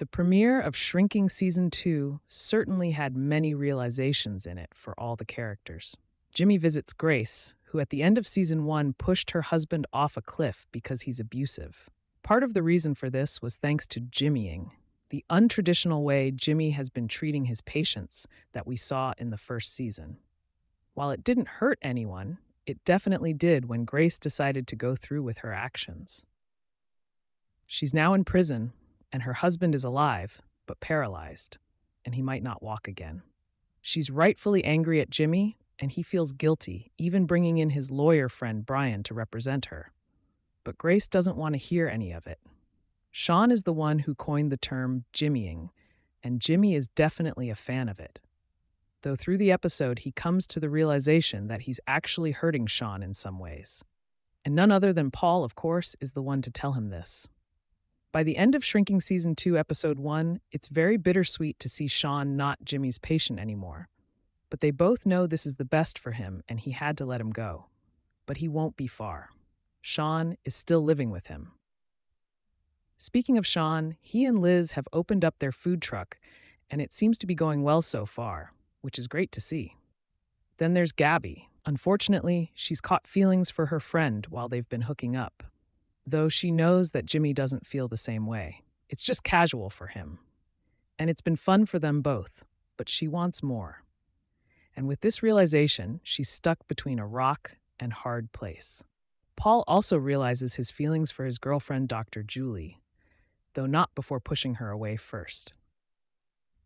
The premiere of Shrinking Season 2 certainly had many realizations in it for all the characters. Jimmy visits Grace, who at the end of Season 1 pushed her husband off a cliff because he's abusive. Part of the reason for this was thanks to Jimmying, the untraditional way Jimmy has been treating his patients that we saw in the first season. While it didn't hurt anyone, it definitely did when Grace decided to go through with her actions. She's now in prison, and her husband is alive, but paralyzed, and he might not walk again. She's rightfully angry at Jimmy, and he feels guilty, even bringing in his lawyer friend Brian to represent her. But Grace doesn't want to hear any of it. Sean is the one who coined the term jimmying, and Jimmy is definitely a fan of it. Though through the episode, he comes to the realization that he's actually hurting Sean in some ways. And none other than Paul, of course, is the one to tell him this. By the end of Shrinking Season 2, Episode 1, it's very bittersweet to see Sean not Jimmy's patient anymore. But they both know this is the best for him, and he had to let him go. But he won't be far. Sean is still living with him. Speaking of Sean, he and Liz have opened up their food truck, and it seems to be going well so far, which is great to see. Then there's Gaby. Unfortunately, she's caught feelings for her friend while they've been hooking up, though she knows that Jimmy doesn't feel the same way. It's just casual for him. And it's been fun for them both, but she wants more. And with this realization, she's stuck between a rock and hard place. Paul also realizes his feelings for his girlfriend, Dr. Julie, though not before pushing her away first.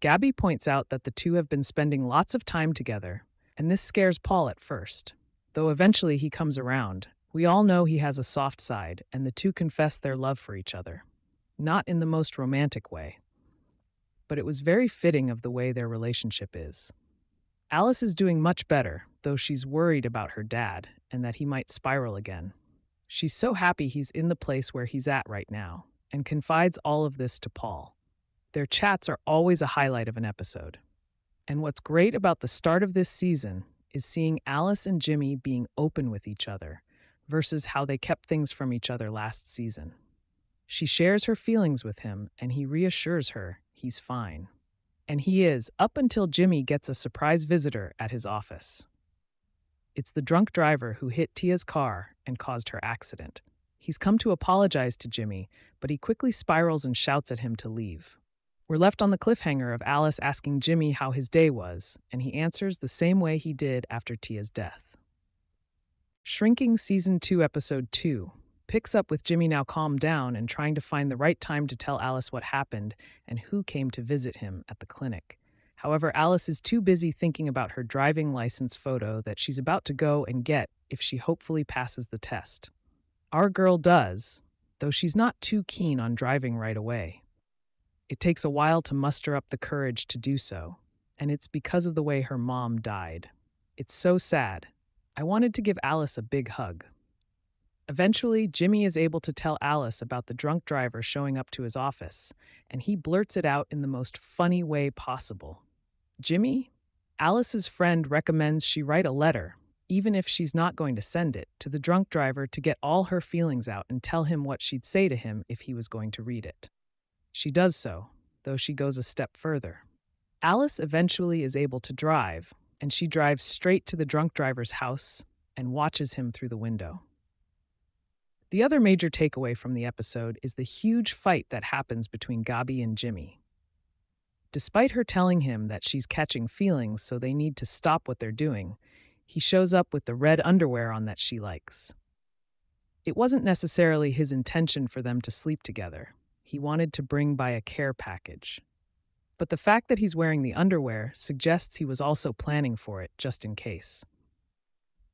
Gaby points out that the two have been spending lots of time together, and this scares Paul at first. Though eventually he comes around, we all know he has a soft side, and the two confess their love for each other. Not in the most romantic way, but it was very fitting of the way their relationship is. Alice is doing much better, though she's worried about her dad and that he might spiral again. She's so happy he's in the place where he's at right now and confides all of this to Paul. Their chats are always a highlight of an episode. And what's great about the start of this season is seeing Alice and Jimmy being open with each other versus how they kept things from each other last season. She shares her feelings with him and he reassures her he's fine. And he is, up until Jimmy gets a surprise visitor at his office. It's the drunk driver who hit Tia's car and caused her accident. He's come to apologize to Jimmy, but he quickly spirals and shouts at him to leave. We're left on the cliffhanger of Alice asking Jimmy how his day was, and he answers the same way he did after Tia's death. Shrinking Season 2, Episode 2 picks up with Jimmy now calmed down and trying to find the right time to tell Alice what happened and who came to visit him at the clinic. However, Alice is too busy thinking about her driving license photo that she's about to go and get if she hopefully passes the test. Our girl does, though she's not too keen on driving right away. It takes a while to muster up the courage to do so, and it's because of the way her mom died. It's so sad. I wanted to give Alice a big hug. Eventually, Jimmy is able to tell Alice about the drunk driver showing up to his office, and he blurts it out in the most funny way possible. Jimmy, Alice's friend recommends she write a letter, even if she's not going to send it, to the drunk driver to get all her feelings out and tell him what she'd say to him if he was going to read it. She does so, though she goes a step further. Alice eventually is able to drive, and she drives straight to the drunk driver's house and watches him through the window. The other major takeaway from the episode is the huge fight that happens between Gaby and Jimmy. Despite her telling him that she's catching feelings, so they need to stop what they're doing, he shows up with the red underwear on that she likes. It wasn't necessarily his intention for them to sleep together. He wanted to bring by a care package. But the fact that he's wearing the underwear suggests he was also planning for it just in case.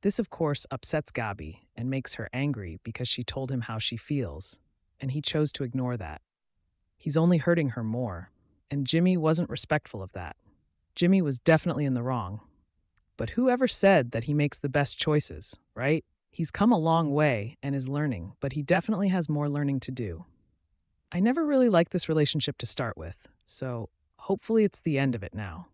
This, of course, upsets Gaby and makes her angry because she told him how she feels, and he chose to ignore that. He's only hurting her more, and Jimmy wasn't respectful of that. Jimmy was definitely in the wrong. But whoever said that he makes the best choices, right? He's come a long way and is learning, but he definitely has more learning to do. I never really liked this relationship to start with, so hopefully it's the end of it now.